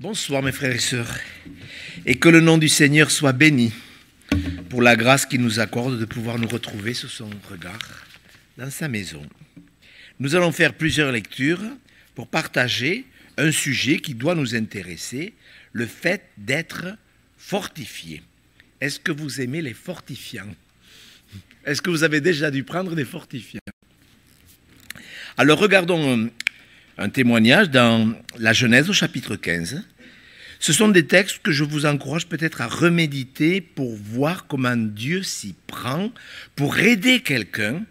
Bonsoir mes frères et sœurs, et que le nom du Seigneur soit béni pour la grâce qu'il nous accorde de pouvoir nous retrouver sous son regard dans sa maison. Nous allons faire plusieurs lectures pour partager un sujet qui doit nous intéresser, le fait d'être fortifié. Est-ce que vous aimez les fortifiants? Est-ce que vous avez déjà dû prendre des fortifiants? Alors regardons un témoignage dans la Genèse au chapitre 15. Ce sont des textes que je vous encourage peut-être à reméditer pour voir comment Dieu s'y prend, pour aider quelqu'un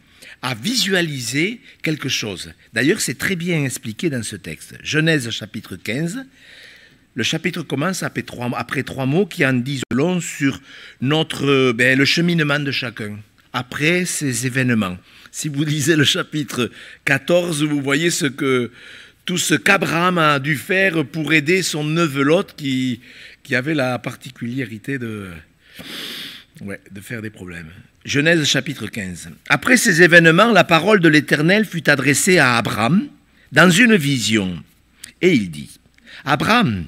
à visualiser quelque chose. D'ailleurs, c'est très bien expliqué dans ce texte. Genèse chapitre 15. Le chapitre commence après trois, mots qui en disent long sur notre, ben, le cheminement de chacun, après ces événements. Si vous lisez le chapitre 14, vous voyez ce que tout ce qu'Abraham a dû faire pour aider son neveu Lot qui, avait la particularité de, de faire des problèmes. Genèse chapitre 15. Après ces événements, la parole de l'Éternel fut adressée à Abraham dans une vision. Et il dit, Abraham,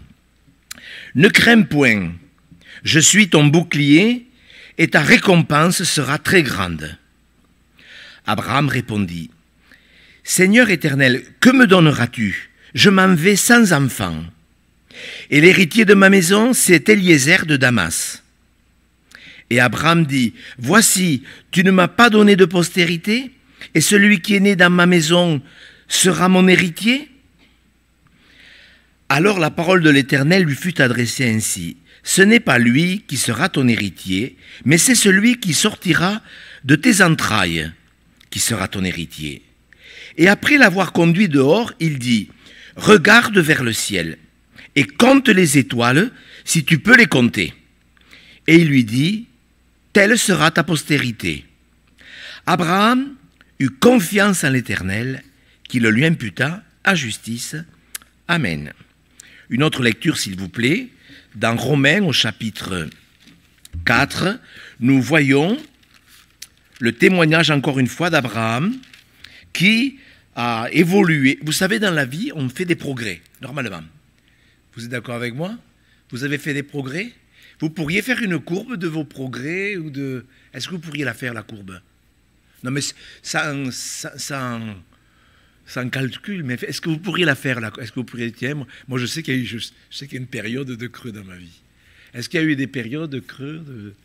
ne crains point, je suis ton bouclier et ta récompense sera très grande. Abraham répondit, Seigneur éternel, que me donneras-tu? Je m'en vais sans enfant. Et l'héritier de ma maison, c'est Eliezer de Damas. Et Abraham dit, Voici, tu ne m'as pas donné de postérité, et celui qui est né dans ma maison sera mon héritier? Alors la parole de l'Éternel lui fut adressée ainsi, Ce n'est pas lui qui sera ton héritier, mais c'est celui qui sortira de tes entrailles qui sera ton héritier. Et après l'avoir conduit dehors, il dit, Regarde vers le ciel et compte les étoiles si tu peux les compter. Et il lui dit, Telle sera ta postérité. Abraham eut confiance en l'Éternel, qui le lui imputa à justice. Amen. Une autre lecture, s'il vous plaît. Dans Romains au chapitre 4, nous voyons le témoignage encore une fois d'Abraham qui a évolué. Vous savez, dans la vie, on fait des progrès, normalement. Vous êtes d'accord avec moi? Vous avez fait des progrès? Vous pourriez faire une courbe de vos progrès ou de... Est-ce que vous pourriez la faire, la courbe? Non, mais sans, sans, sans calcul, mais est-ce que vous pourriez la faire Est-ce que vous pourriez... Tiens, moi, je sais qu'il y, a eu, y a une période de creux dans ma vie. Est-ce qu'il y a eu des périodes de creux.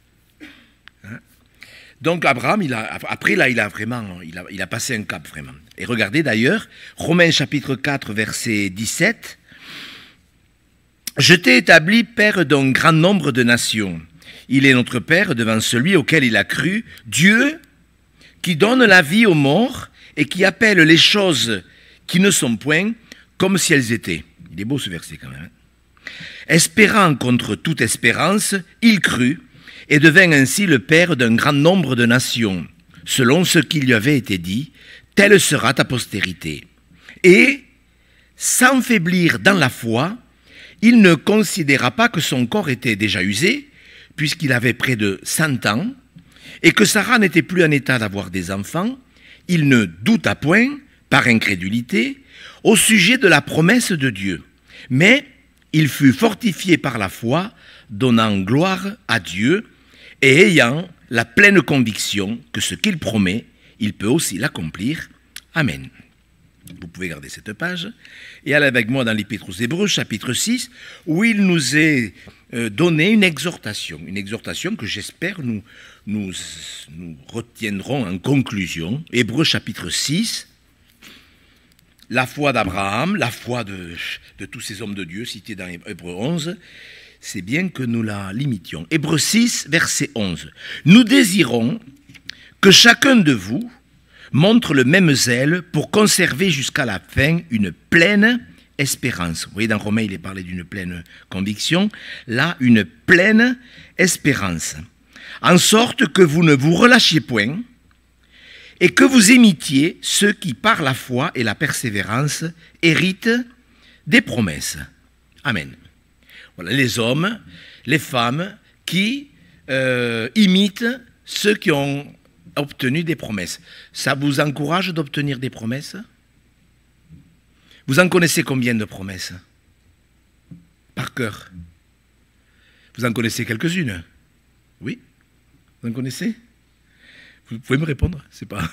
Hein? Donc Abraham, après là, il a vraiment, passé un cap vraiment. Et regardez d'ailleurs, Romains chapitre 4, verset 17. Je t'ai établi père d'un grand nombre de nations. Il est notre père devant celui auquel il a cru, Dieu qui donne la vie aux morts et qui appelle les choses qui ne sont point comme si elles étaient. Il est beau ce verset quand même. Hein. Espérant contre toute espérance, il crut et devint ainsi le père d'un grand nombre de nations, selon ce qui lui avait été dit, telle sera ta postérité. Et, sans faiblir dans la foi, il ne considéra pas que son corps était déjà usé, puisqu'il avait près de cent ans, et que Sarah n'était plus en état d'avoir des enfants, il ne douta point, par incrédulité, au sujet de la promesse de Dieu. Mais il fut fortifié par la foi, donnant gloire à Dieu, et ayant la pleine conviction que ce qu'il promet, il peut aussi l'accomplir. Amen. Vous pouvez garder cette page et aller avec moi dans l'Épître aux Hébreux, chapitre 6, où il nous est euh, donné une exhortation, une exhortation que j'espère nous, nous, nous retiendrons en conclusion. Hébreux, chapitre 6, la foi d'Abraham, la foi de, de, tous ces hommes de Dieu cités dans Hébreux 11, c'est bien que nous la limitions. Hébreux 6, verset 11. Nous désirons que chacun de vous montre le même zèle pour conserver jusqu'à la fin une pleine espérance. Vous voyez, dans Romain, il est parlé d'une pleine conviction. Là, une pleine espérance. En sorte que vous ne vous relâchiez point et que vous imitiez ceux qui, par la foi et la persévérance, héritent des promesses. Amen. Les hommes, les femmes qui euh, imitent ceux qui ont obtenu des promesses. Ça vous encourage d'obtenir des promesses? Vous en connaissez combien de promesses? Par cœur Vous en connaissez quelques-unes? Oui Vous en connaissez? Vous pouvez me répondre C'est pas.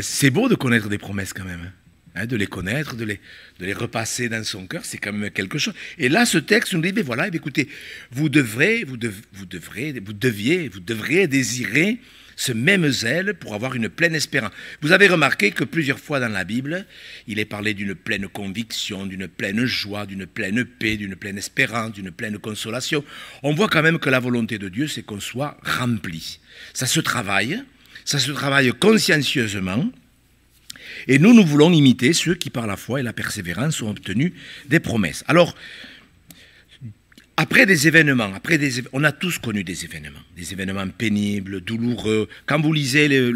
C'est beau de connaître des promesses quand même. Hein. De les connaître, de les, de les repasser dans son cœur, c'est quand même quelque chose. Et là, ce texte nous dit, mais voilà, eh écoutez, vous devrez, vous, vous devrez, vous deviez, vous devriez désirer ce même zèle pour avoir une pleine espérance. Vous avez remarqué que plusieurs fois dans la Bible, il est parlé d'une pleine conviction, d'une pleine joie, d'une pleine paix, d'une pleine espérance, d'une pleine consolation. On voit quand même que la volonté de Dieu, c'est qu'on soit rempli. Ça se travaille, ça se travaille consciencieusement. Et nous, nous voulons imiter ceux qui, par la foi et la persévérance, ont obtenu des promesses. Alors, après des événements, on a tous connu des événements, des événements pénibles, douloureux. Quand vous lisez le,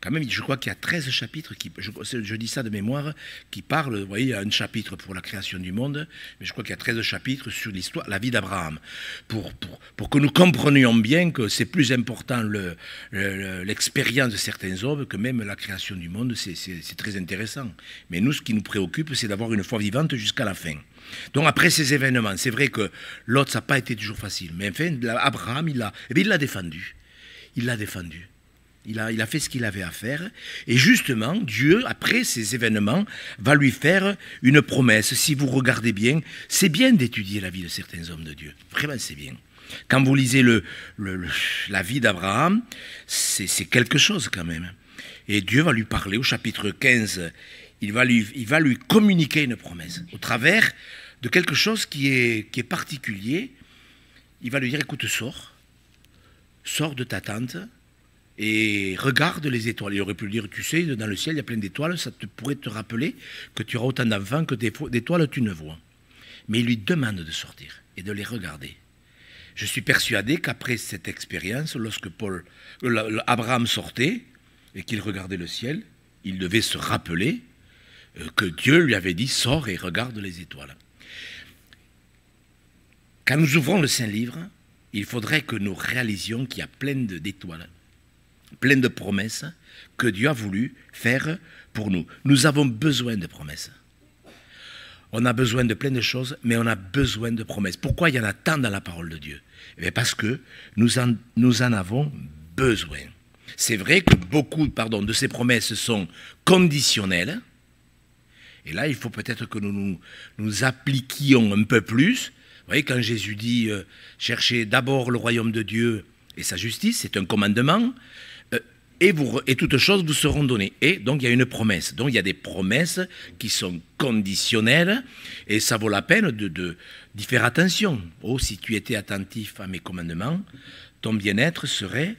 quand même, je crois qu'il y a 13 chapitres, qui, je, dis ça de mémoire, qui parlent, vous voyez, il y a un chapitre pour la création du monde, mais je crois qu'il y a 13 chapitres sur l'histoire, la vie d'Abraham, pour, pour, pour, que nous comprenions bien que c'est plus important l'expérience de certains hommes que même la création du monde, c'est très intéressant. Mais nous, ce qui nous préoccupe, c'est d'avoir une foi vivante jusqu'à la fin. Donc après ces événements, c'est vrai que l'autre, ça n'a pas été toujours facile. Mais enfin, Abraham, eh il l'a défendu. Il l'a défendu. Il a, il a fait ce qu'il avait à faire. Et justement, Dieu, après ces événements, va lui faire une promesse. Si vous regardez bien, c'est bien d'étudier la vie de certains hommes de Dieu. Vraiment, c'est bien. Quand vous lisez le, la vie d'Abraham, c'est quelque chose quand même. Et Dieu va lui parler au chapitre 15 il va lui, il va lui communiquer une promesse au travers de quelque chose qui est, qui est particulier. Il va lui dire, écoute, sors, sors de ta tente et regarde les étoiles. Il aurait pu dire, tu sais, dans le ciel, il y a plein d'étoiles, ça te pourrait te rappeler que tu auras autant d'enfants que d'étoiles tu ne vois. Mais il lui demande de sortir et de les regarder. Je suis persuadé qu'après cette expérience, lorsque Paul, euh, Abraham sortait et qu'il regardait le ciel, il devait se rappeler euh, que Dieu lui avait dit sors et regarde les étoiles. Quand nous ouvrons le Saint-Livre, il faudrait que nous réalisions qu'il y a plein d'étoiles, plein de promesses que Dieu a voulu faire pour nous. Nous avons besoin de promesses. On a besoin de plein de choses, mais on a besoin de promesses. Pourquoi il y en a tant dans la parole de Dieu? Eh Parce que nous en, nous en avons besoin. C'est vrai que beaucoup pardon, de ces promesses sont conditionnelles, et là, il faut peut-être que nous, nous, appliquions un peu plus. Vous voyez, quand Jésus dit euh, cherchez d'abord le royaume de Dieu et sa justice, c'est un commandement. Et, vous, et toutes choses vous seront données. Et donc il y a une promesse. Donc il y a des promesses qui sont conditionnelles et ça vaut la peine de, de d'y faire attention. Oh, si tu étais attentif à mes commandements, ton bien-être serait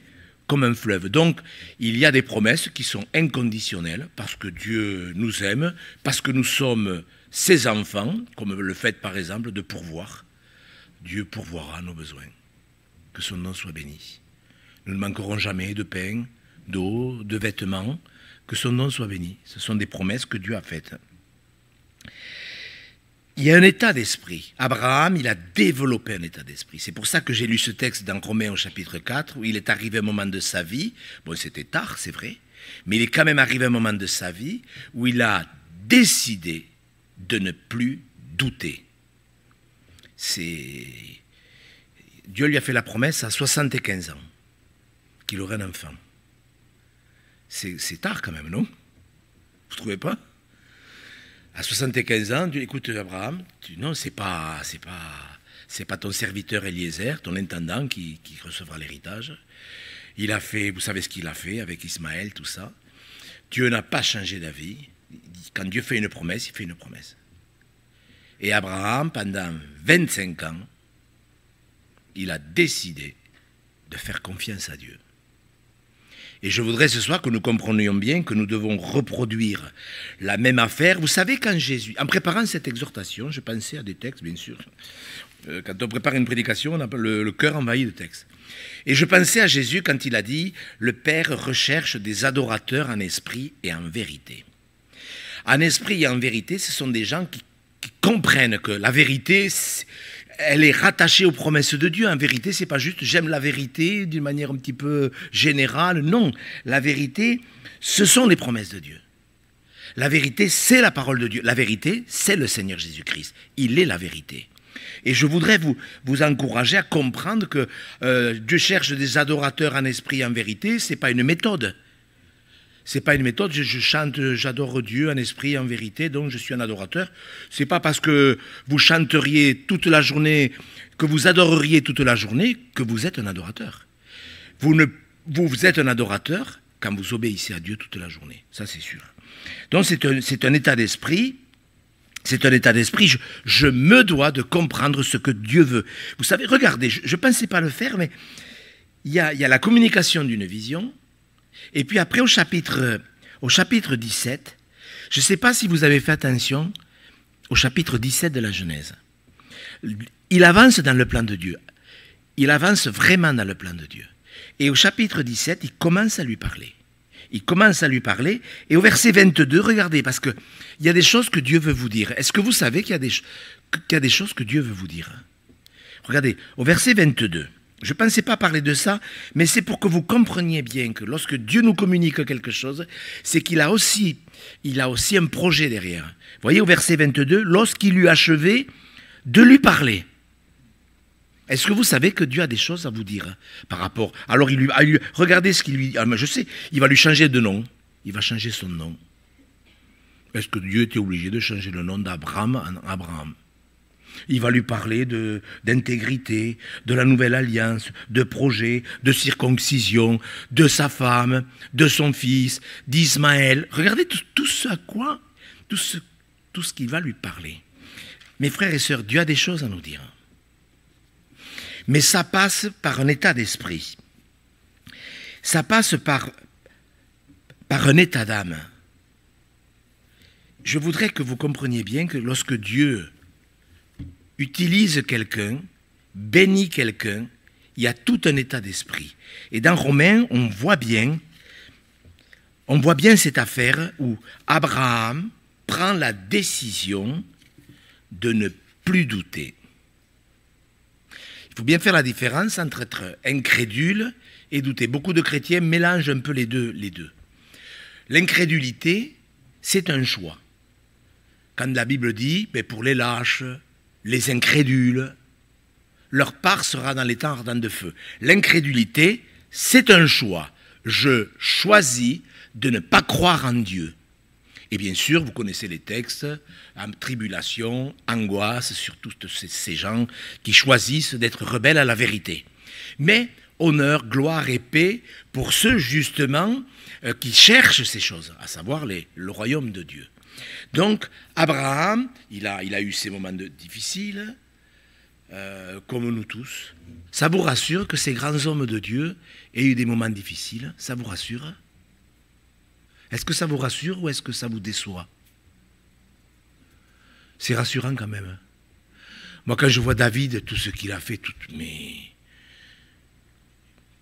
comme un fleuve. Donc, il y a des promesses qui sont inconditionnelles parce que Dieu nous aime, parce que nous sommes ses enfants, comme le fait par exemple de pourvoir. Dieu pourvoira nos besoins. Que son nom soit béni. Nous ne manquerons jamais de pain, d'eau, de vêtements. Que son nom soit béni. Ce sont des promesses que Dieu a faites il y a un état d'esprit. Abraham, il a développé un état d'esprit. C'est pour ça que j'ai lu ce texte dans Romains au chapitre 4, où il est arrivé un moment de sa vie, bon c'était tard, c'est vrai, mais il est quand même arrivé un moment de sa vie où il a décidé de ne plus douter. Dieu lui a fait la promesse à 75 ans qu'il aurait un enfant. C'est tard quand même, non? Vous trouvez pas? À 75 ans, tu écoutes Abraham, tu, non, c'est pas, c'est pas, c'est pas ton serviteur Eliezer, ton intendant qui, recevra l'héritage. Il a fait, vous savez ce qu'il a fait avec Ismaël, tout ça. Dieu n'a pas changé d'avis. Quand Dieu fait une promesse, il fait une promesse. Et Abraham, pendant 25 ans, il a décidé de faire confiance à Dieu. Et je voudrais ce soir que nous comprenions bien que nous devons reproduire la même affaire. Vous savez, quand Jésus, en préparant cette exhortation, je pensais à des textes, bien sûr. Euh, quand on prépare une prédication, on a le, le cœur envahi de textes. Et je pensais à Jésus quand il a dit Le Père recherche des adorateurs en esprit et en vérité. En esprit et en vérité, ce sont des gens qui, qui comprennent que la vérité, elle est rattachée aux promesses de Dieu. En vérité, c'est pas juste j'aime la vérité d'une manière un petit peu générale. Non, la vérité, ce sont les promesses de Dieu. La vérité, c'est la parole de Dieu. La vérité, c'est le Seigneur Jésus-Christ. Il est la vérité. Et je voudrais vous, vous encourager à comprendre que euh, Dieu cherche des adorateurs en esprit en vérité. Ce n'est pas une méthode. C'est pas une méthode. Je, chante, j'adore Dieu en esprit en vérité, donc je suis un adorateur. C'est pas parce que vous chanteriez toute la journée, que vous adoreriez toute la journée, que vous êtes un adorateur. Vous, ne, vous êtes un adorateur quand vous obéissez à Dieu toute la journée. Ça, c'est sûr. Donc, c'est un, un état d'esprit c'est un état d'esprit. Je, je, me dois de comprendre ce que Dieu veut. Vous savez, regardez, je ne pensais pas le faire, mais il y a, il y a la communication d'une vision. Et puis après, au chapitre, au chapitre 17, je ne sais pas si vous avez fait attention au chapitre 17 de la Genèse. Il avance dans le plan de Dieu. Il avance vraiment dans le plan de Dieu. Et au chapitre 17, il commence à lui parler. Il commence à lui parler. Et au verset 22, regardez, parce qu'il y a des choses que Dieu veut vous dire. Est-ce que vous savez qu'il y, y, a des choses que Dieu veut vous dire? Regardez, au verset 22. Je ne pensais pas parler de ça, mais c'est pour que vous compreniez bien que lorsque Dieu nous communique quelque chose, c'est qu'il a aussi, a un projet derrière. Vous voyez au verset 22, lorsqu'il eut achevé de lui parler. Est-ce que vous savez que Dieu a des choses à vous dire par rapport? Alors, il lui, regardez ce qu'il lui dit. Ah, je sais, il va lui changer de nom. Il va changer son nom. Est-ce que Dieu était obligé de changer le nom d'Abraham en Abraham? Il va lui parler d'intégrité, de, la nouvelle alliance, de projet, de circoncision, de sa femme, de son fils, d'Ismaël. Regardez tout, ce à quoi, tout ce, tout ce qu'il va lui parler. Mes frères et sœurs, Dieu a des choses à nous dire. Mais ça passe par un état d'esprit. Ça passe par, par un état d'âme. Je voudrais que vous compreniez bien que lorsque Dieu utilise quelqu'un, bénit quelqu'un, il y a tout un état d'esprit. Et dans Romains, on voit bien, on voit bien cette affaire où Abraham prend la décision de ne plus douter faut bien faire la différence entre être incrédule et douter. Beaucoup de chrétiens mélangent un peu les deux. Les deux. L'incrédulité, c'est un choix. Quand la Bible dit, mais pour les lâches, les incrédules, leur part sera dans les temps ardents de feu. L'incrédulité, c'est un choix. Je choisis de ne pas croire en Dieu. Et bien sûr, vous connaissez les textes, tribulation, angoisse sur tous ces gens qui choisissent d'être rebelles à la vérité. Mais honneur, gloire et paix pour ceux justement euh, qui cherchent ces choses, à savoir le royaume de Dieu. Donc, Abraham, il a, eu ses moments difficiles, euh, comme nous tous. Ça vous rassure que ces grands hommes de Dieu aient eu des moments difficiles? Ça vous rassure? Est-ce que ça vous rassure ou est-ce que ça vous déçoit? C'est rassurant quand même. Moi, quand je vois David, tout ce qu'il a fait, tout, mais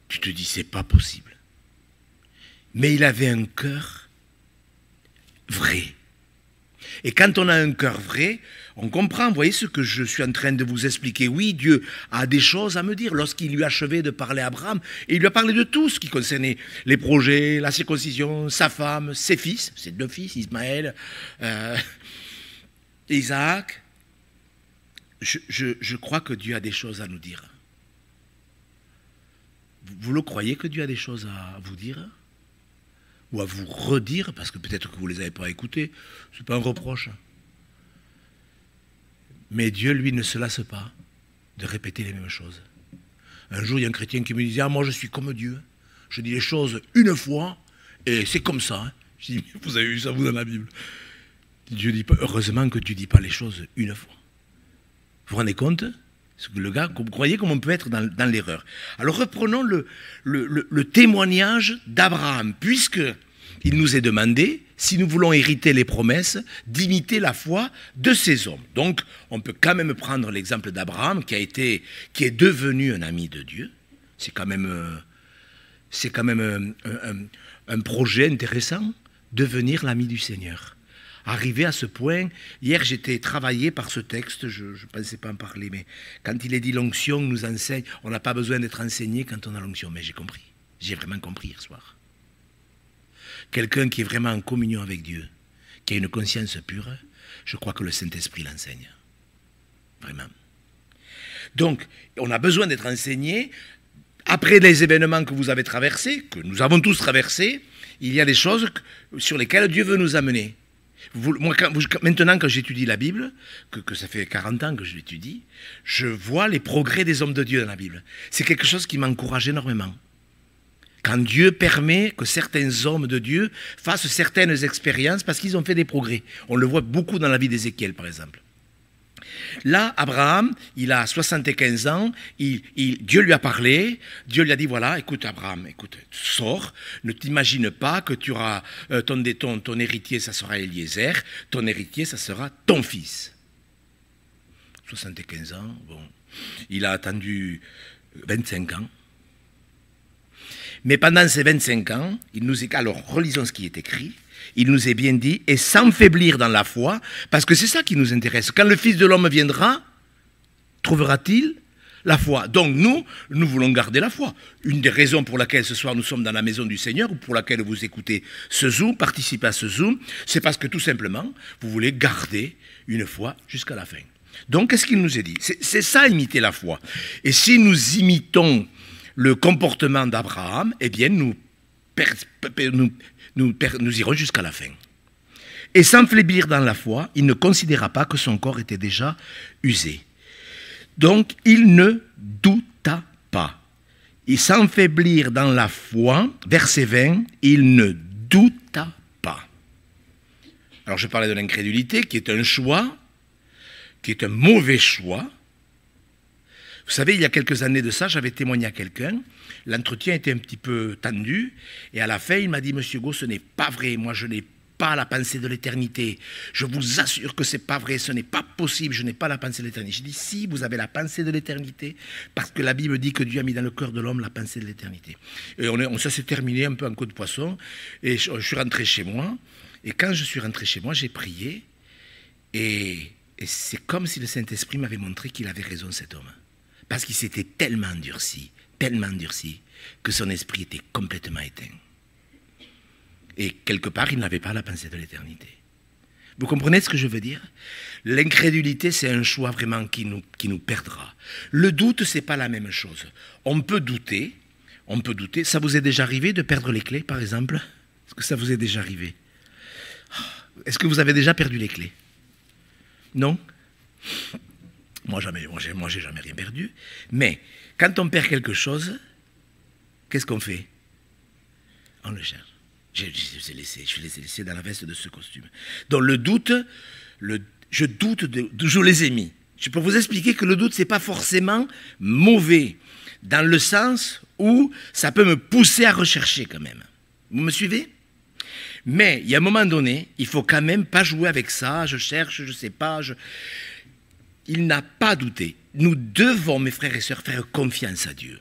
tu te dis, c'est pas possible. Mais il avait un cœur vrai. Et quand on a un cœur vrai, on comprend, vous voyez ce que je suis en train de vous expliquer. Oui, Dieu a des choses à me dire. Lorsqu'il lui a achevé de parler à Abraham, et il lui a parlé de tout ce qui concernait les projets, la circoncision, sa femme, ses fils, ses deux fils, Ismaël, euh, Isaac. Je crois que Dieu a des choses à nous dire. Vous le croyez que Dieu a des choses à vous dire? Ou à vous redire, parce que peut-être que vous ne les avez pas écoutées. Ce n'est pas un reproche. Mais Dieu, lui, ne se lasse pas de répéter les mêmes choses. Un jour, il y a un chrétien qui me disait Ah, moi, je suis comme Dieu. Je dis les choses une fois et c'est comme ça. Hein. Je dis Vous avez vu ça, vous, dans la Bible Dieu dit pas, Heureusement que Dieu ne dit pas les choses une fois. Vous vous rendez compte? Le gars, vous croyez comment on peut être dans, l'erreur. Alors reprenons le, témoignage d'Abraham, puisque il nous est demandé, si nous voulons hériter les promesses, d'imiter la foi de ces hommes. Donc, on peut quand même prendre l'exemple d'Abraham, qui est devenu un ami de Dieu. C'est quand même, euh, c'est quand même un, projet intéressant, devenir l'ami du Seigneur. Arriver à ce point, hier j'étais travaillé par ce texte, je ne pensais pas en parler, mais quand il est dit l'onction nous enseigne, on n'a pas besoin d'être enseigné quand on a l'onction, mais j'ai compris, j'ai vraiment compris hier soir quelqu'un qui est vraiment en communion avec Dieu, qui a une conscience pure, je crois que le Saint-Esprit l'enseigne. Vraiment. Donc, on a besoin d'être enseigné. Après les événements que vous avez traversés, que nous avons tous traversés, il y a des choses sur lesquelles Dieu veut nous amener. Maintenant, quand j'étudie la Bible, que, que, ça fait 40 ans que je l'étudie, je vois les progrès des hommes de Dieu dans la Bible. C'est quelque chose qui m'encourage énormément. Quand Dieu permet que certains hommes de Dieu fassent certaines expériences parce qu'ils ont fait des progrès. On le voit beaucoup dans la vie d'Ézéchiel, par exemple. Là, Abraham, il a 75 ans, il, Dieu lui a parlé, Dieu lui a dit, voilà, écoute Abraham, écoute, sors, ne t'imagine pas que tu auras euh, ton, ton, héritier, ça sera Eliezer, ton héritier, ça sera ton fils. 75 ans, bon, il a attendu 25 ans. Mais pendant ces 25 ans, il nous est, alors relisons ce qui est écrit, il nous est bien dit, et sans faiblir dans la foi, parce que c'est ça qui nous intéresse. Quand le Fils de l'homme viendra, trouvera-t-il la foi? Donc nous, nous voulons garder la foi. Une des raisons pour laquelle ce soir nous sommes dans la maison du Seigneur, ou pour laquelle vous écoutez ce Zoom, participez à ce Zoom, c'est parce que tout simplement, vous voulez garder une foi jusqu'à la fin. Donc qu'est-ce qu'il nous est dit? C'est ça imiter la foi. Et si nous imitons le comportement d'Abraham, eh bien nous, nous, irons jusqu'à la fin. Et sans faiblir dans la foi, il ne considéra pas que son corps était déjà usé. Donc il ne douta pas. Et sans faiblir dans la foi, verset 20, il ne douta pas. Alors je parlais de l'incrédulité qui est un choix, qui est un mauvais choix. Vous savez, il y a quelques années de ça, j'avais témoigné à quelqu'un L'entretien était un petit peu tendu. Et à la fin, il m'a dit, Monsieur Go, ce n'est pas vrai. Moi, je n'ai pas la pensée de l'éternité. Je vous assure que ce n'est pas vrai, ce n'est pas possible, je n'ai pas la pensée de l'éternité. J'ai dit, si, vous avez la pensée de l'éternité, parce que la Bible dit que Dieu a mis dans le cœur de l'homme la pensée de l'éternité. Et on, ça s'est terminé un peu en coup de poisson, et je, suis rentré chez moi, et quand je suis rentré chez moi, j'ai prié, et c'est comme si le Saint-Esprit m'avait montré qu'il avait raison, cet homme. Parce qu'il s'était tellement endurci, tellement durci que son esprit était complètement éteint. Et quelque part, il n'avait pas la pensée de l'éternité. Vous comprenez ce que je veux dire? L'incrédulité, c'est un choix vraiment qui nous, qui nous perdra. Le doute, c'est pas la même chose. On peut douter, on peut douter. Ça vous est déjà arrivé de perdre les clés, par exemple? Est-ce que ça vous est déjà arrivé? Est-ce que vous avez déjà perdu les clés? Non? Moi, jamais. Moi, j'ai jamais rien perdu. Mais quand on perd quelque chose, qu'est-ce qu'on fait? On le cherche. Je, les ai laissés, je les ai laissés dans la veste de ce costume. Donc le doute, je doute je les ai mis. Je peux vous expliquer que le doute, ce n'est pas forcément mauvais, dans le sens où ça peut me pousser à rechercher quand même. Vous me suivez? Mais il y a un moment donné, il faut quand même pas jouer avec ça, je cherche, je ne sais pas. Je... Il n'a pas douté nous devons, mes frères et sœurs, faire confiance à Dieu.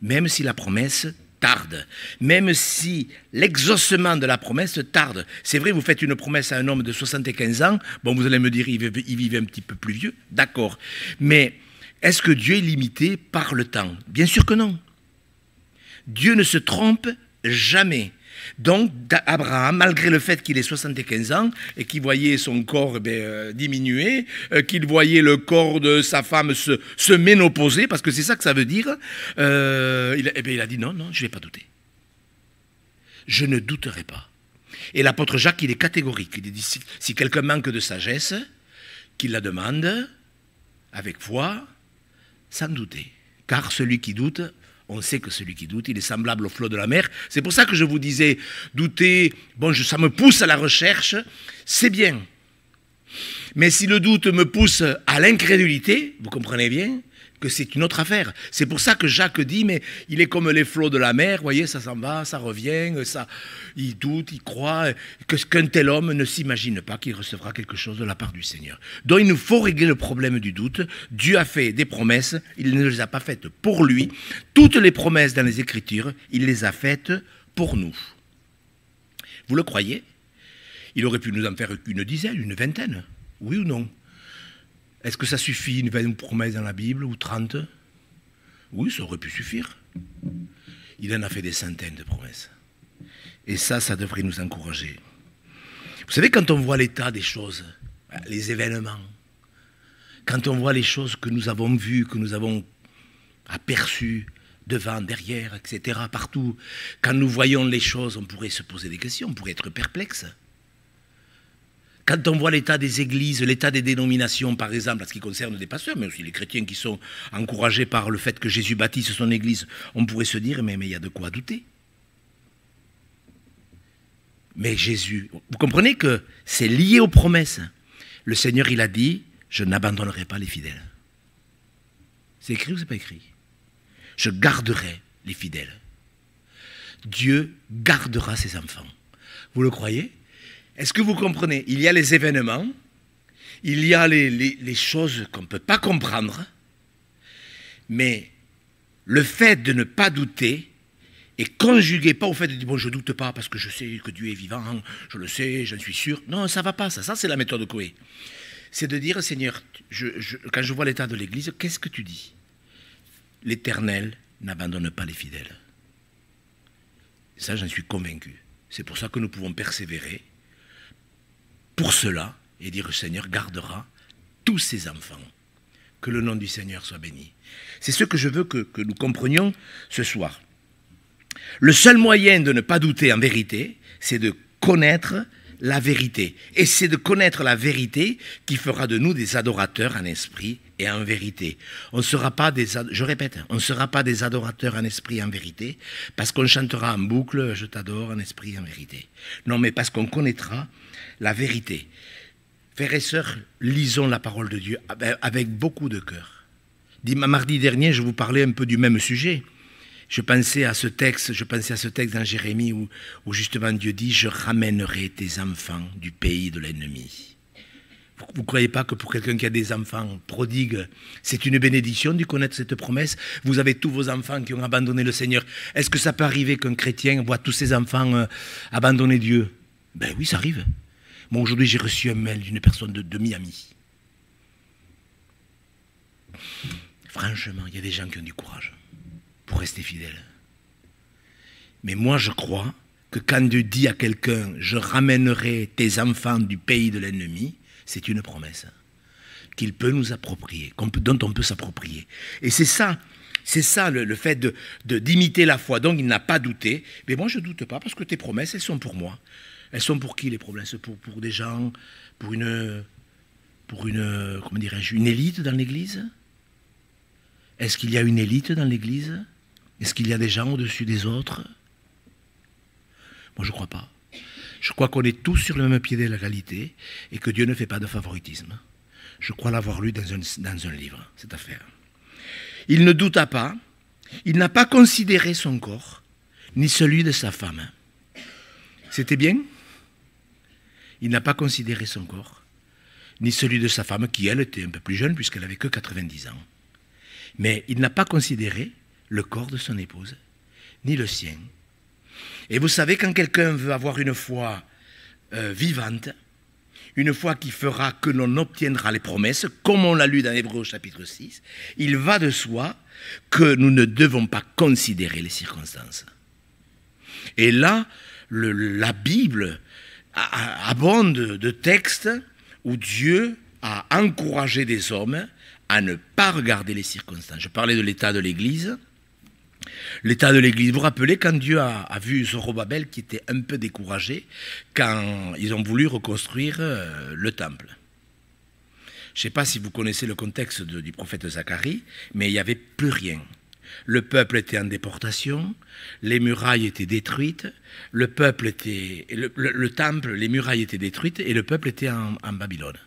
Même si la promesse tarde, même si l'exaucement de la promesse tarde. C'est vrai, vous faites une promesse à un homme de 75 ans, bon, vous allez me dire, il vivait un petit peu plus vieux, d'accord. Mais est-ce que Dieu est limité par le temps? Bien sûr que non. Dieu ne se trompe jamais. Donc, Abraham, malgré le fait qu'il ait 75 ans et qu'il voyait son corps eh euh, diminuer, euh, qu'il voyait le corps de sa femme se, se ménopauser, parce que c'est ça que ça veut dire, euh, il, eh il, a dit non, non, je ne vais pas douter. Je ne douterai pas. Et l'apôtre Jacques, il est catégorique. Il dit si quelqu'un manque de sagesse, qu'il la demande avec foi, sans douter. Car celui qui doute on sait que celui qui doute, il est semblable au flot de la mer. C'est pour ça que je vous disais, douter, bon, ça me pousse à la recherche, c'est bien. Mais si le doute me pousse à l'incrédulité, vous comprenez bien, que c'est une autre affaire. C'est pour ça que Jacques dit, mais il est comme les flots de la mer, voyez, ça s'en va, ça revient, ça, il doute, il croit, qu'un tel homme ne s'imagine pas qu'il recevra quelque chose de la part du Seigneur. Donc il nous faut régler le problème du doute. Dieu a fait des promesses, il ne les a pas faites pour lui. Toutes les promesses dans les Écritures, il les a faites pour nous. Vous le croyez? Il aurait pu nous en faire une dizaine, une vingtaine, oui ou non? Est-ce que ça suffit, une promesse dans la Bible, ou 30 Oui, ça aurait pu suffire. Il en a fait des centaines de promesses. Et ça, ça devrait nous encourager. Vous savez, quand on voit l'état des choses, les événements, quand on voit les choses que nous avons vues, que nous avons aperçues, devant, derrière, etc., partout, quand nous voyons les choses, on pourrait se poser des questions, on pourrait être perplexe. Quand on voit l'état des églises, l'état des dénominations, par exemple, en ce qui concerne des pasteurs, mais aussi les chrétiens qui sont encouragés par le fait que Jésus bâtisse son église, on pourrait se dire, mais il y a de quoi douter. Mais Jésus, vous comprenez que c'est lié aux promesses. Le Seigneur, il a dit, je n'abandonnerai pas les fidèles. C'est écrit ou c'est pas écrit? Je garderai les fidèles. Dieu gardera ses enfants. Vous le croyez? Est-ce que vous comprenez? Il y a les événements, il y a les, choses qu'on ne peut pas comprendre, mais le fait de ne pas douter et conjugué pas au fait de dire bon je doute pas parce que je sais que Dieu est vivant, je le sais, j'en suis sûr. Non, ça va pas ça. Ça c'est la méthode de Coé. C'est de dire Seigneur, quand je vois l'état de l'Église, qu'est-ce que tu dis? L'Éternel n'abandonne pas les fidèles. Ça j'en suis convaincu. C'est pour ça que nous pouvons persévérer pour cela et dire Seigneur gardera tous ses enfants. Que le nom du Seigneur soit béni. C'est ce que je veux que, nous comprenions ce soir. Le seul moyen de ne pas douter en vérité, c'est de connaître la vérité. Et c'est de connaître la vérité qui fera de nous des adorateurs en esprit et en vérité. On sera pas des, je répète, on ne sera pas des adorateurs en esprit et en vérité parce qu'on chantera en boucle Je t'adore en esprit et en vérité. Non, mais parce qu'on connaîtra la vérité. Frères et sœurs, lisons la parole de Dieu avec beaucoup de cœur. Mardi dernier, je vous parlais un peu du même sujet. Je pensais à ce texte, je pensais à ce texte dans Jérémie où, justement Dieu dit Je ramènerai tes enfants du pays de l'ennemi. Vous ne croyez pas que pour quelqu'un qui a des enfants prodigues, c'est une bénédiction de connaître cette promesse? Vous avez tous vos enfants qui ont abandonné le Seigneur. Est-ce que ça peut arriver qu'un chrétien voit tous ses enfants euh, abandonner Dieu? Ben oui, ça arrive. Moi, aujourd'hui, j'ai reçu un mail d'une personne de, Miami. Franchement, il y a des gens qui ont du courage pour rester fidèles. Mais moi, je crois que quand Dieu dit à quelqu'un, je ramènerai tes enfants du pays de l'ennemi, c'est une promesse qu'il peut nous approprier, dont on peut s'approprier. Et c'est ça, c'est ça le, fait de d'imiter la foi. Donc il n'a pas douté. Mais moi, je ne doute pas parce que tes promesses, elles sont pour moi. Elles sont pour qui les problèmes? Pour, pour des gens, pour une, pour une, comment dirais-je, une élite dans l'Église? Est-ce qu'il y a une élite dans l'Église? Est-ce qu'il y a des gens au-dessus des autres? Moi, je ne crois pas. Je crois qu'on est tous sur le même pied d'égalité et que Dieu ne fait pas de favoritisme. Je crois l'avoir lu dans un livre, cette affaire. Il ne douta pas, il n'a pas considéré son corps, ni celui de sa femme. C'était bien? Il n'a pas considéré son corps, ni celui de sa femme, qui elle était un peu plus jeune puisqu'elle avait que 90 ans. Mais il n'a pas considéré le corps de son épouse, ni le sien. Et vous savez, quand quelqu'un veut avoir une foi euh, vivante, une foi qui fera que l'on obtiendra les promesses, comme on l'a lu dans Hébreu chapitre 6, il va de soi que nous ne devons pas considérer les circonstances. Et là, la Bible abonde de textes où Dieu a encouragé des hommes à ne pas regarder les circonstances. Je parlais de l'état de l'Église. L'état de l'Église, vous vous rappelez quand Dieu a, vu Zorobabel qui était un peu découragé quand ils ont voulu reconstruire euh, le temple. Je ne sais pas si vous connaissez le contexte du prophète Zacharie, mais il n'y avait plus rien. Le peuple était en déportation, les murailles étaient détruites, le peuple était, le, temple, les murailles étaient détruites et le peuple était en, Babylone.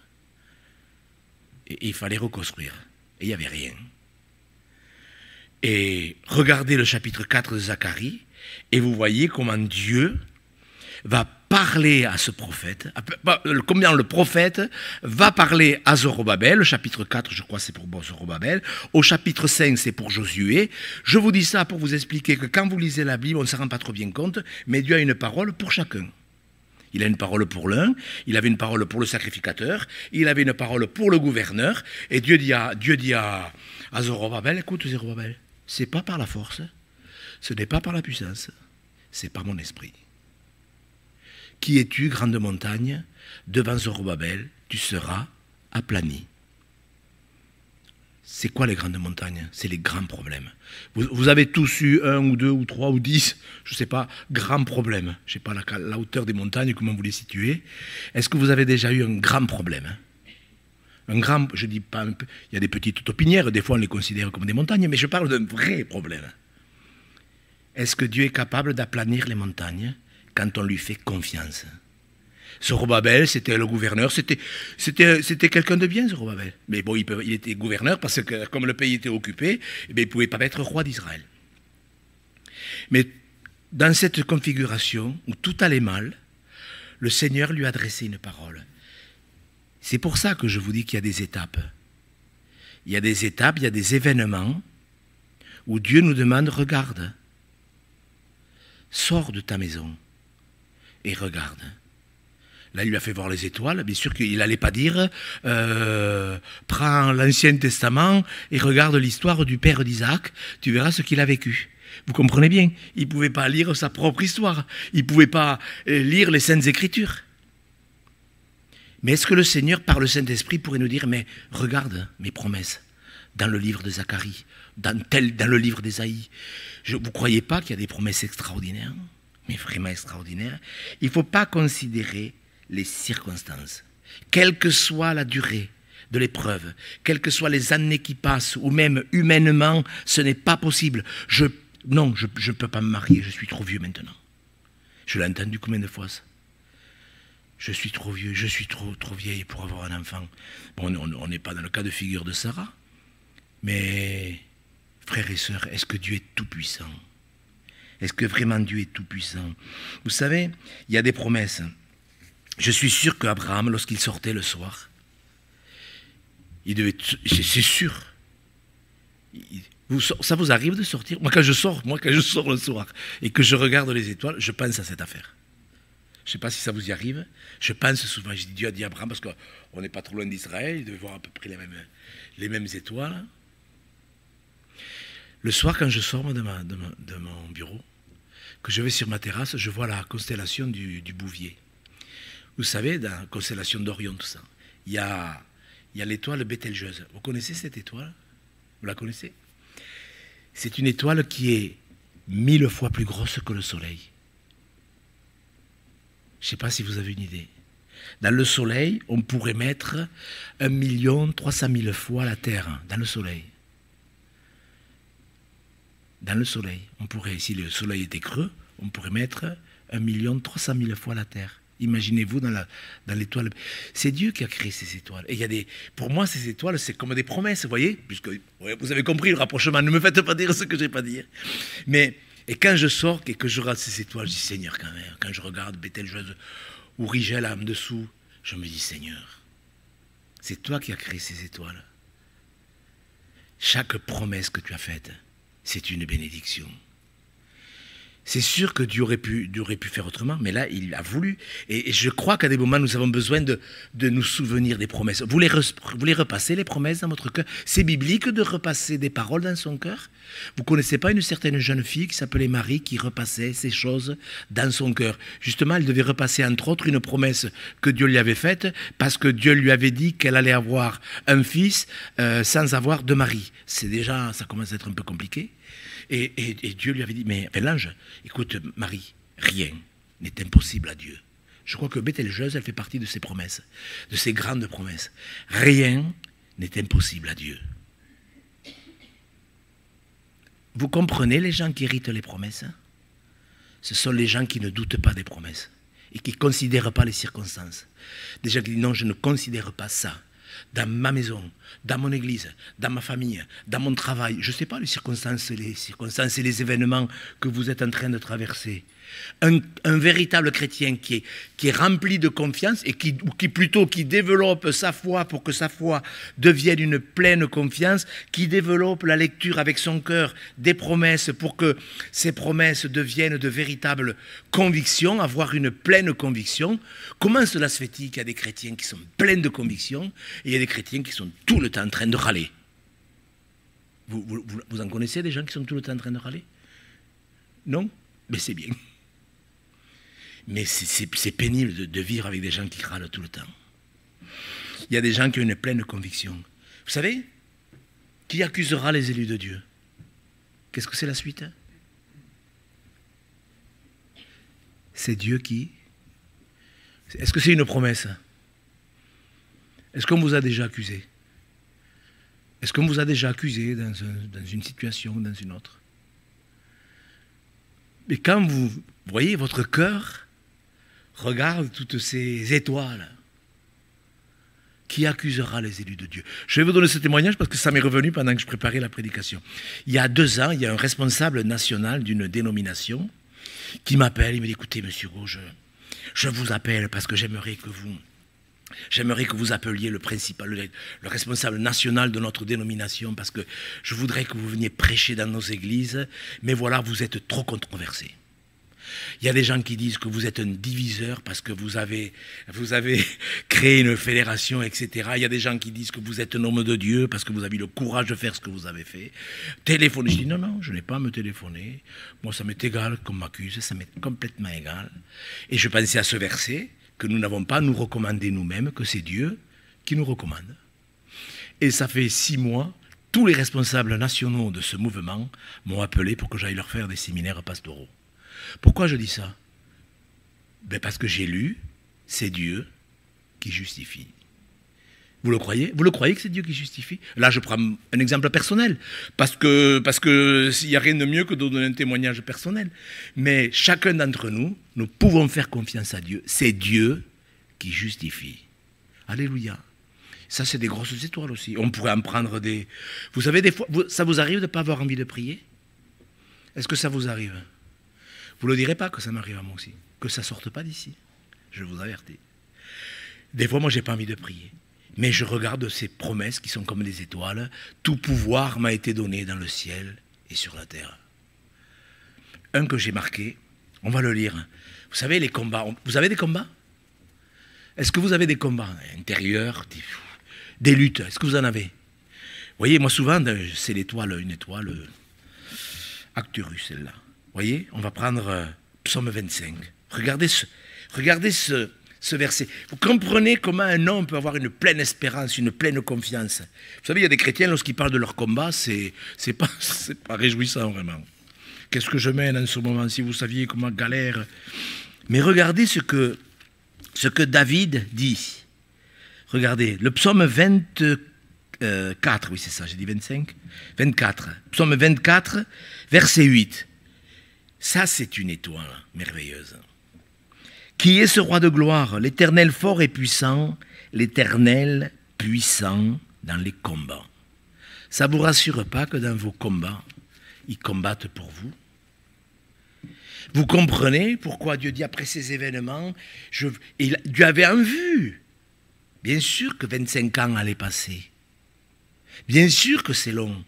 Il fallait reconstruire. Et il n'y avait rien. Et regardez le chapitre 4 de Zacharie, et vous voyez comment Dieu va parler à ce prophète, combien le prophète va parler à Zorobabel, le chapitre 4, je crois, c'est pour Zorobabel, au chapitre 5, c'est pour Josué. Je vous dis ça pour vous expliquer que quand vous lisez la Bible, on ne se rend pas trop bien compte, mais Dieu a une parole pour chacun. Il a une parole pour l'un, il avait une parole pour le sacrificateur, il avait une parole pour le gouverneur, et Dieu dit à, Dieu dit à, Zorobabel, écoute Zorobabel, c'est pas par la force, ce n'est pas par la puissance, c'est par mon esprit. Qui es-tu, grande montagne? Devant Zorobabel, tu seras aplani. C'est quoi les grandes montagnes? C'est les grands problèmes. Vous, avez tous eu un ou deux ou trois ou dix, je ne sais pas, grands problèmes. Je ne sais pas la, hauteur des montagnes, comment vous les situez. Est-ce que vous avez déjà eu un grand problème? Un grand, je dis pas, il y a des petites topinières, des fois on les considère comme des montagnes, mais je parle d'un vrai problème. Est-ce que Dieu est capable d'aplanir les montagnes? Quand on lui fait confiance Zorobabel, c'était le gouverneur, c'était, quelqu'un de bien, Zorobabel. Mais bon, il, était gouverneur parce que comme le pays était occupé, eh il ne pouvait pas être roi d'Israël. Mais dans cette configuration où tout allait mal, le Seigneur lui adressait une parole. C'est pour ça que je vous dis qu'il y a des étapes. Il y a des étapes, il y a des événements où Dieu nous demande, regarde, sors de ta maison et regarde. Là, il lui a fait voir les étoiles. Bien sûr qu'il n'allait pas dire euh, Prends l'Ancien Testament et regarde l'histoire du père d'Isaac, tu verras ce qu'il a vécu. Vous comprenez bien? Il ne pouvait pas lire sa propre histoire. Il ne pouvait pas euh, lire les Saintes Écritures. Mais est-ce que le Seigneur, par le Saint-Esprit, pourrait nous dire Mais regarde mes promesses dans le livre de Zacharie, dans, tel, dans le livre d'Ésaïe? Vous ne croyez pas qu'il y a des promesses extraordinaires? Mais vraiment extraordinaires. Il ne faut pas considérer les circonstances, quelle que soit la durée de l'épreuve, quelles que soient les années qui passent, ou même humainement, ce n'est pas possible. Je, non, je ne peux pas me marier, je suis trop vieux maintenant. Je l'ai entendu combien de fois ça? Je suis trop vieux, je suis trop, trop vieille pour avoir un enfant. Bon, on n'est pas dans le cas de figure de Sarah, mais frères et sœurs, est-ce que Dieu est tout-puissant? Est-ce que vraiment Dieu est tout-puissant? Vous savez, il y a des promesses. Je suis sûr qu'Abraham, lorsqu'il sortait le soir, il devait. C'est sûr. ça vous arrive de sortir? Moi, quand je sors, moi, quand je sors le soir et que je regarde les étoiles, je pense à cette affaire. Je ne sais pas si ça vous y arrive. Je pense souvent, je dis Dieu a dit Abraham, parce qu'on n'est pas trop loin d'Israël, il devait voir à peu près les mêmes étoiles. Le soir, quand je sors de, mon bureau, que je vais sur ma terrasse, je vois la constellation du Bouvier. Vous savez, dans la constellation d'Orion, tout ça, il y a, il l'étoile Bételgeuse. Vous connaissez cette étoile? Vous la connaissez? C'est une étoile qui est mille fois plus grosse que le Soleil. Je ne sais pas si vous avez une idée. Dans le Soleil, on pourrait mettre un million trois cent mille fois la Terre dans le Soleil. Dans le Soleil, on pourrait, si le Soleil était creux, on pourrait mettre un million trois cent mille fois la Terre. Imaginez-vous dans, dans l'étoile. C'est Dieu qui a créé ces étoiles. Et il y a des, pour moi, ces étoiles, c'est comme des promesses, vous voyez Puisque vous avez compris le rapprochement. Ne me faites pas dire ce que je n'ai pas dire. Mais, et quand je sors et que je regarde ces étoiles, je dis Seigneur, quand même. Quand je regarde Betelgeuse ou Rigel en dessous, je me dis Seigneur, c'est toi qui as créé ces étoiles. Chaque promesse que tu as faite, c'est une bénédiction. C'est sûr que Dieu aurait, pu, faire autrement, mais là, il a voulu. Et, je crois qu'à des moments, nous avons besoin de, nous souvenir des promesses. Vous les, les repassez, les promesses, dans votre cœur C'est biblique de repasser des paroles dans son cœur Vous connaissez pas une certaine jeune fille qui s'appelait Marie, qui repassait ces choses dans son cœur Justement, elle devait repasser, entre autres, une promesse que Dieu lui avait faite, parce que Dieu lui avait dit qu'elle allait avoir un fils euh, sans avoir de mari. C'est déjà, ça commence à être un peu compliqué. Et, Dieu lui avait dit, mais l'ange, écoute Marie, rien n'est impossible à Dieu. Je crois que Bételgeuse, elle fait partie de ses promesses, de ses grandes promesses. Rien n'est impossible à Dieu. Vous comprenez les gens qui héritent les promesses? Ce sont les gens qui ne doutent pas des promesses et qui ne considèrent pas les circonstances. Des gens qui non, je ne considère pas ça dans ma maison, dans mon église, dans ma famille, dans mon travail, je ne sais pas les circonstances, les circonstances et les événements que vous êtes en train de traverser un, véritable chrétien qui est, qui est rempli de confiance et qui, qui plutôt qui développe sa foi pour que sa foi devienne une pleine confiance, qui développe la lecture avec son cœur des promesses pour que ces promesses deviennent de véritables convictions, avoir une pleine conviction. Comment cela se fait-il qu'il y a des chrétiens qui sont pleins de convictions et il y a des chrétiens qui sont tout le temps en train de râler? Vous, vous, vous en connaissez des gens qui sont tout le temps en train de râler? Non? Mais c'est bien. Mais c'est pénible de, vivre avec des gens qui râlent tout le temps. Il y a des gens qui ont une pleine conviction. Vous savez, qui accusera les élus de Dieu? Qu'est-ce que c'est la suite C'est Dieu qui Est-ce que c'est une promesse? Est-ce qu'on vous a déjà accusé? Est-ce qu'on vous a déjà accusé dans une situation ou dans une autre? Mais quand vous voyez votre cœur regarde toutes ces étoiles, qui accusera les élus de Dieu Je vais vous donner ce témoignage parce que ça m'est revenu pendant que je préparais la prédication. Il y a deux ans, il y a un responsable national d'une dénomination qui m'appelle, il me dit, écoutez, monsieur Gauche, je, vous appelle parce que j'aimerais que vous... J'aimerais que vous appeliez le principal, le, le, responsable national de notre dénomination, parce que je voudrais que vous veniez prêcher dans nos églises, mais voilà, vous êtes trop controversé. Il y a des gens qui disent que vous êtes un diviseur parce que vous avez, vous créé une fédération, etc. Il y a des gens qui disent que vous êtes un homme de Dieu parce que vous avez eu le courage de faire ce que vous avez fait. Téléphonez. Je dis non, non, je n'ai pas à me téléphoner. Moi, ça m'est égal qu'on m'accuse, ça m'est complètement égal. Et je pensais à ce verset que nous n'avons pas à nous recommander nous-mêmes, que c'est Dieu qui nous recommande. Et ça fait six mois tous les responsables nationaux de ce mouvement m'ont appelé pour que j'aille leur faire des séminaires pastoraux. Pourquoi je dis ça? Ben Parce que j'ai lu, c'est Dieu qui justifie. Vous le croyez? Vous le croyez que c'est Dieu qui justifie? Là, je prends un exemple personnel, parce que parce que n'y a rien de mieux que de donner un témoignage personnel. Mais chacun d'entre nous, nous pouvons faire confiance à Dieu. C'est Dieu qui justifie. Alléluia. Ça, c'est des grosses étoiles aussi. On pourrait en prendre des. Vous savez, des fois, ça vous arrive de ne pas avoir envie de prier? Est-ce que ça vous arrive? Vous ne le direz pas que ça m'arrive à moi aussi, que ça ne sorte pas d'ici. Je vous avertis. Des fois, moi, j'ai pas envie de prier. Mais je regarde ces promesses qui sont comme des étoiles. Tout pouvoir m'a été donné dans le ciel et sur la terre. Un que j'ai marqué, on va le lire. Vous savez, les combats. Vous avez des combats? Est-ce que vous avez des combats intérieurs, des, des luttes? Est-ce que vous en avez? Vous voyez, moi, souvent, c'est l'étoile, une étoile. Acturus, celle-là voyez, on va prendre euh, Psaume 25. Regardez ce, regardez ce, verset. Vous comprenez comment un homme peut avoir une pleine espérance, une pleine confiance. Vous savez, il y a des chrétiens, lorsqu'ils parlent de leur combat, c'est n'est pas, réjouissant vraiment. Qu'est-ce que je mène en ce moment Si vous saviez comment galère. Mais regardez ce que, ce que David dit. Regardez, le psaume 24, oui c'est ça, j'ai dit 25, 24. Psaume 24, verset 8. Ça, c'est une étoile merveilleuse. Qui est ce roi de gloire? L'éternel fort et puissant, l'éternel puissant dans les combats. Ça ne vous rassure pas que dans vos combats, ils combattent pour vous? Vous comprenez pourquoi Dieu dit après ces événements, je, Dieu avait en vue. Bien sûr que 25 ans allaient passer. Bien sûr que c'est long.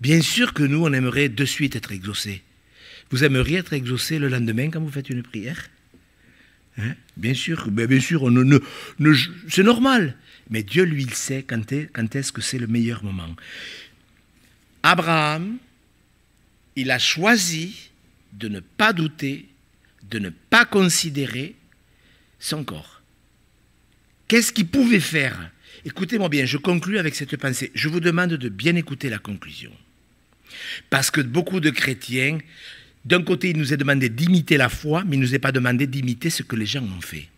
Bien sûr que nous, on aimerait de suite être exaucés. Vous aimeriez être exaucé le lendemain quand vous faites une prière? Hein? Bien sûr, bien sûr, c'est normal. Mais Dieu, lui, il sait quand est-ce que c'est le meilleur moment. Abraham, il a choisi de ne pas douter, de ne pas considérer son corps. Qu'est-ce qu'il pouvait faire? Écoutez-moi bien, je conclus avec cette pensée. Je vous demande de bien écouter la conclusion. Parce que beaucoup de chrétiens d'un côté, il nous est demandé d'imiter la foi, mais il ne nous est pas demandé d'imiter ce que les gens ont fait.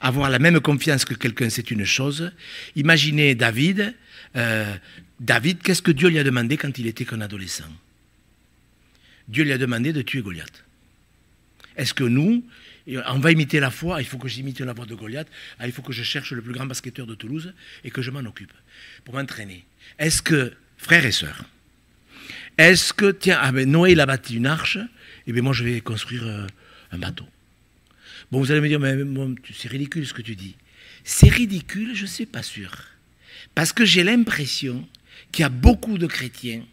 Avoir la même confiance que quelqu'un, c'est une chose. Imaginez David. Euh, David, qu'est-ce que Dieu lui a demandé quand il était qu'un adolescent? Dieu lui a demandé de tuer Goliath. Est-ce que nous, on va imiter la foi, il faut que j'imite la voix de Goliath, ah, il faut que je cherche le plus grand basketteur de Toulouse et que je m'en occupe pour m'entraîner. Est-ce que, frères et sœurs, est-ce que, tiens, ah ben Noé, il a bâti une arche, et eh bien moi je vais construire euh, un bateau. Bon, vous allez me dire, mais c'est ridicule ce que tu dis. C'est ridicule, je ne suis pas sûr. Parce que j'ai l'impression qu'il y a beaucoup de chrétiens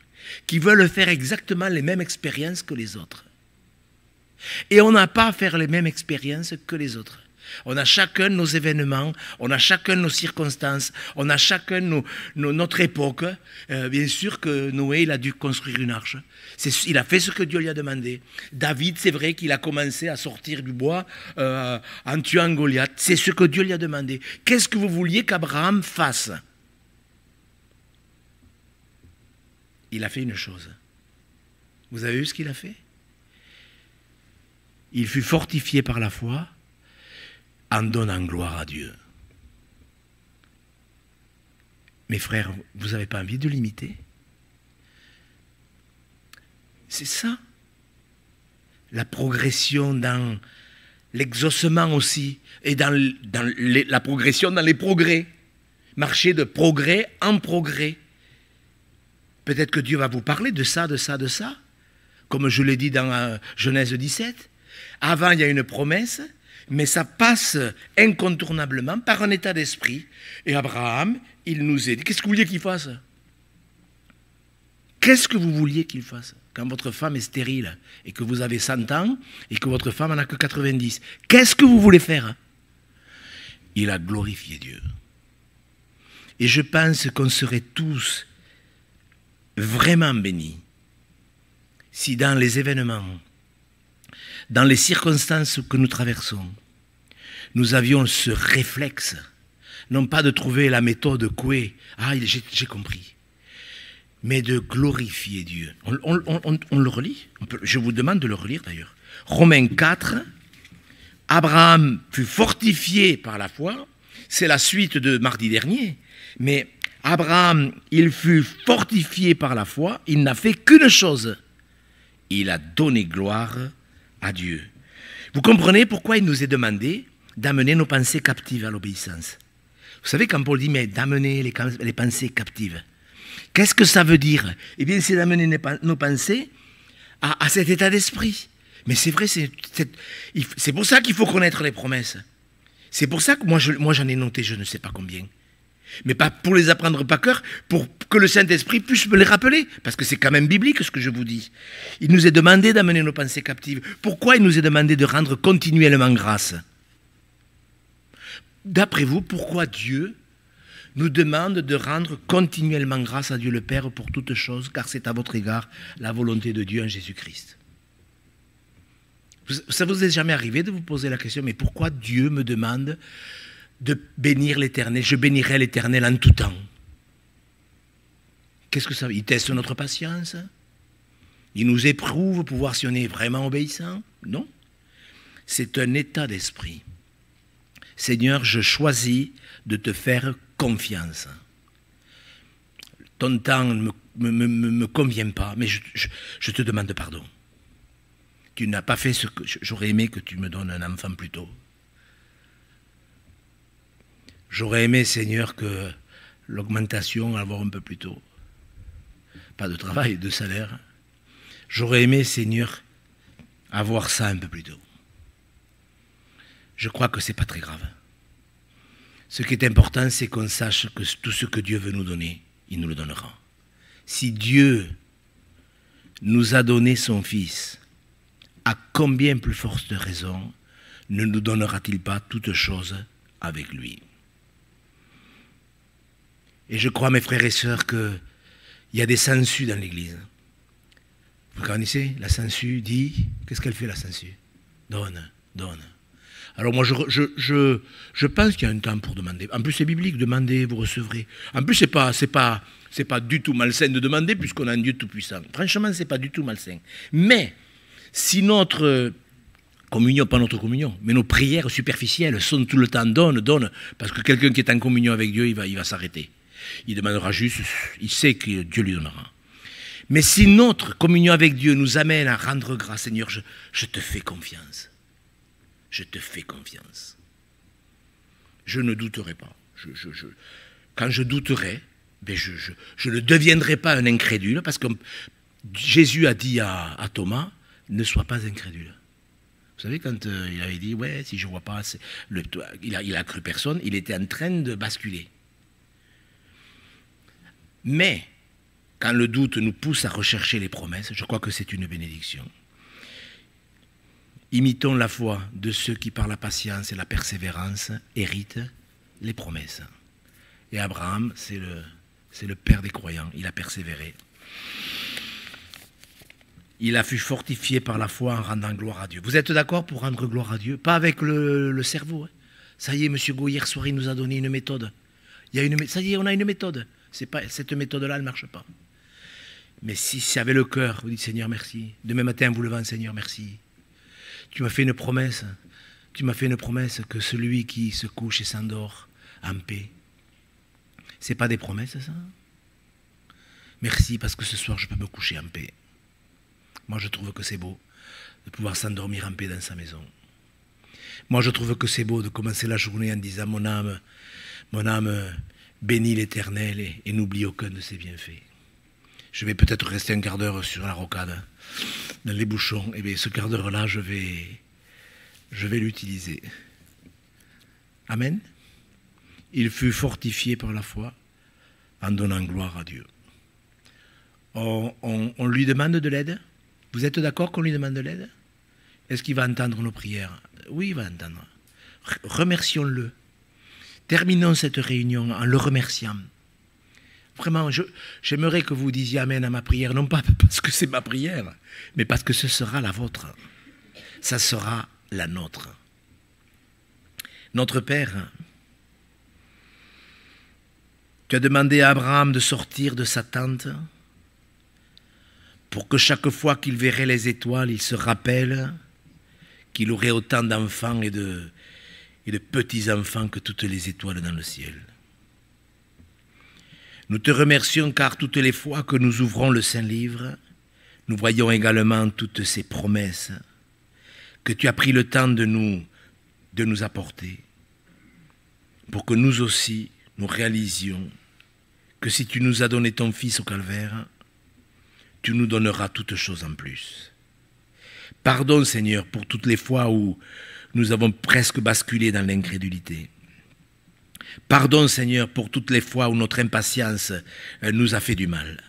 qui veulent faire exactement les mêmes expériences que les autres. Et on n'a pas à faire les mêmes expériences que les autres. On a chacun nos événements, on a chacun nos circonstances, on a chacun notre époque. Euh, bien sûr que Noé, il a dû construire une arche. Il a fait ce que Dieu lui a demandé. David, c'est vrai qu'il a commencé à sortir du bois euh, en tuant Goliath. C'est ce que Dieu lui a demandé. Qu'est-ce que vous vouliez qu'Abraham fasse? Il a fait une chose. Vous avez vu ce qu'il a fait? Il fut fortifié par la foi en donnant gloire à Dieu. Mes frères, vous n'avez pas envie de l'imiter? C'est ça. La progression dans l'exaucement aussi, et dans, la progression dans les progrès. Marcher de progrès en progrès. Peut-être que Dieu va vous parler de ça, de ça, de ça, comme je l'ai dit dans euh, Genèse 17. Avant, il y a une promesse, mais ça passe incontournablement par un état d'esprit. Et Abraham, il nous a dit, qu'est-ce que vous vouliez qu'il fasse? Qu'est-ce que vous vouliez qu'il fasse? Quand votre femme est stérile et que vous avez 100 ans et que votre femme n'en a que 90 Qu'est-ce que vous voulez faire? Il a glorifié Dieu. Et je pense qu'on serait tous vraiment bénis si dans les événements dans les circonstances que nous traversons, nous avions ce réflexe, non pas de trouver la méthode Coué, ah j'ai compris, mais de glorifier Dieu. On, le relit, je vous demande de le relire d'ailleurs. Romains 4, Abraham fut fortifié par la foi, c'est la suite de mardi dernier, mais Abraham, il fut fortifié par la foi, il n'a fait qu'une chose, il a donné gloire à Dieu. Vous comprenez pourquoi il nous est demandé d'amener nos pensées captives à l'obéissance? Vous savez, quand Paul dit, mais d'amener les, pensées captives, qu'est-ce que ça veut dire? Eh bien, c'est d'amener nos pensées à, cet état d'esprit. Mais c'est vrai, c'est pour ça qu'il faut connaître les promesses. C'est pour ça que moi, j'en ai noté je ne sais pas combien mais pas pour les apprendre par cœur, pour que le Saint-Esprit puisse me les rappeler, parce que c'est quand même biblique ce que je vous dis. Il nous est demandé d'amener nos pensées captives. Pourquoi il nous est demandé de rendre continuellement grâce? D'après vous, pourquoi Dieu nous demande de rendre continuellement grâce à Dieu le Père pour toutes choses, car c'est à votre égard la volonté de Dieu en Jésus-Christ? Ça vous est jamais arrivé de vous poser la question, mais pourquoi Dieu me demande de bénir l'Éternel. Je bénirai l'Éternel en tout temps. Qu'est-ce que ça veut? Il teste notre patience? Il nous éprouve pour voir si on est vraiment obéissant? Non. C'est un état d'esprit. Seigneur, je choisis de te faire confiance. Ton temps ne me, convient pas, mais je te demande pardon. Tu n'as pas fait ce que j'aurais aimé que tu me donnes un enfant plus tôt. J'aurais aimé, Seigneur, que l'augmentation avoir un peu plus tôt. Pas de travail, de salaire. J'aurais aimé, Seigneur, avoir ça un peu plus tôt. Je crois que ce n'est pas très grave. Ce qui est important, c'est qu'on sache que tout ce que Dieu veut nous donner, il nous le donnera. Si Dieu nous a donné son Fils, à combien plus forte raison ne nous donnera-t-il pas toutes choses avec lui? Et je crois, mes frères et sœurs, qu'il y a des sensus dans l'Église. Vous connaissez La sensu dit, qu'est-ce qu'elle fait la sensu Donne, donne. Alors moi, je, je, je, pense qu'il y a un temps pour demander. En plus, c'est biblique, demandez, vous recevrez. En plus, ce n'est pas, c'est pas, c'est pas du tout malsain de demander, puisqu'on a un Dieu tout-puissant. Franchement, ce n'est pas du tout malsain. Mais, si notre communion, pas notre communion, mais nos prières superficielles sont tout le temps donne, donne, parce que quelqu'un qui est en communion avec Dieu, il va, il va s'arrêter. Il demandera juste, il sait que Dieu lui donnera. Mais si notre communion avec Dieu nous amène à rendre grâce, Seigneur, je, te fais confiance. Je te fais confiance. Je ne douterai pas. quand je douterai, ben je, ne deviendrai pas un incrédule, parce que Jésus a dit à, Thomas, ne sois pas incrédule. Vous savez, quand euh, il avait dit, ouais, si je vois pas, le, il, a, il a cru personne, il était en train de basculer. Mais quand le doute nous pousse à rechercher les promesses, je crois que c'est une bénédiction. Imitons la foi de ceux qui, par la patience et la persévérance, héritent les promesses. Et Abraham, c'est le, père des croyants. Il a persévéré. Il a fut fortifié par la foi en rendant gloire à Dieu. Vous êtes d'accord pour rendre gloire à Dieu? Pas avec le, cerveau. Hein. Ça y est, M. Go, hier soir, il nous a donné une méthode. Il y ça y est, on a une méthode. Cette méthode-là, ne marche pas. Mais si c'est avec le cœur, vous dites Seigneur, merci. Demain matin, vous levez, Seigneur, merci. Tu m'as fait une promesse. Tu m'as fait une promesse que celui qui se couche et s'endort en paix, c'est pas des promesses, ça? Merci parce que ce soir, je peux me coucher en paix. Moi, je trouve que c'est beau de pouvoir s'endormir en paix dans sa maison. Moi, je trouve que c'est beau de commencer la journée en disant Mon âme, mon âme bénit l'Éternel et, n'oublie aucun de ses bienfaits. Je vais peut-être rester un quart d'heure sur la rocade, dans les bouchons. Et bien, ce quart d'heure-là, je vais, je vais l'utiliser. Amen. Il fut fortifié par la foi en donnant gloire à Dieu. On, lui demande de l'aide Vous êtes d'accord qu'on lui demande de l'aide? Est-ce qu'il va entendre nos prières? Oui, il va entendre. Remercions-le. Terminons cette réunion en le remerciant. Vraiment, j'aimerais que vous disiez Amen à ma prière, non pas parce que c'est ma prière, mais parce que ce sera la vôtre. Ça sera la nôtre. Notre Père, tu as demandé à Abraham de sortir de sa tente pour que chaque fois qu'il verrait les étoiles, il se rappelle qu'il aurait autant d'enfants et de, et de petits-enfants que toutes les étoiles dans le ciel. Nous te remercions car toutes les fois que nous ouvrons le Saint-Livre, nous voyons également toutes ces promesses que tu as pris le temps de nous, de nous apporter, pour que nous aussi, nous réalisions que si tu nous as donné ton Fils au calvaire, tu nous donneras toutes choses en plus. Pardon Seigneur pour toutes les fois où nous avons presque basculé dans l'incrédulité. Pardon Seigneur pour toutes les fois où notre impatience euh, nous a fait du mal.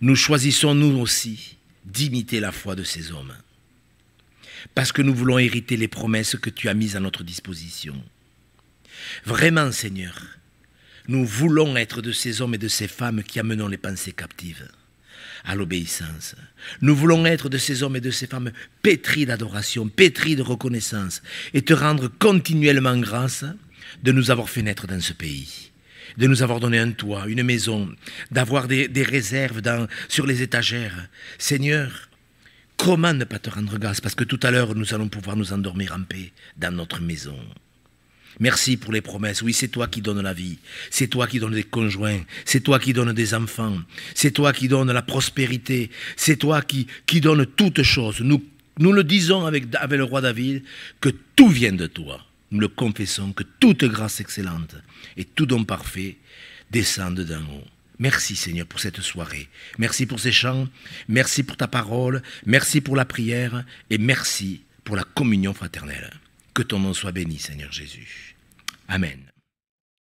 Nous choisissons nous aussi d'imiter la foi de ces hommes, parce que nous voulons hériter les promesses que tu as mises à notre disposition. Vraiment Seigneur, nous voulons être de ces hommes et de ces femmes qui amenons les pensées captives à l'obéissance. Nous voulons être de ces hommes et de ces femmes pétris d'adoration, pétris de reconnaissance, et te rendre continuellement grâce de nous avoir fait naître dans ce pays, de nous avoir donné un toit, une maison, d'avoir des, réserves sur les étagères. Seigneur, comment ne pas te rendre grâce? Parce que tout à l'heure, nous allons pouvoir nous endormir en paix dans notre maison. Merci pour les promesses. Oui, c'est toi qui donnes la vie. C'est toi qui donnes des conjoints. C'est toi qui donnes des enfants. C'est toi qui donnes la prospérité. C'est toi qui, qui donnes toutes choses. Nous, nous le disons avec, le roi David, que tout vient de toi. Nous le confessons, que toute grâce excellente et tout don parfait descendent d'en haut. Merci Seigneur pour cette soirée. Merci pour ces chants. Merci pour ta parole. Merci pour la prière. Et merci pour la communion fraternelle. Que ton nom soit béni, Seigneur Jésus. Amen.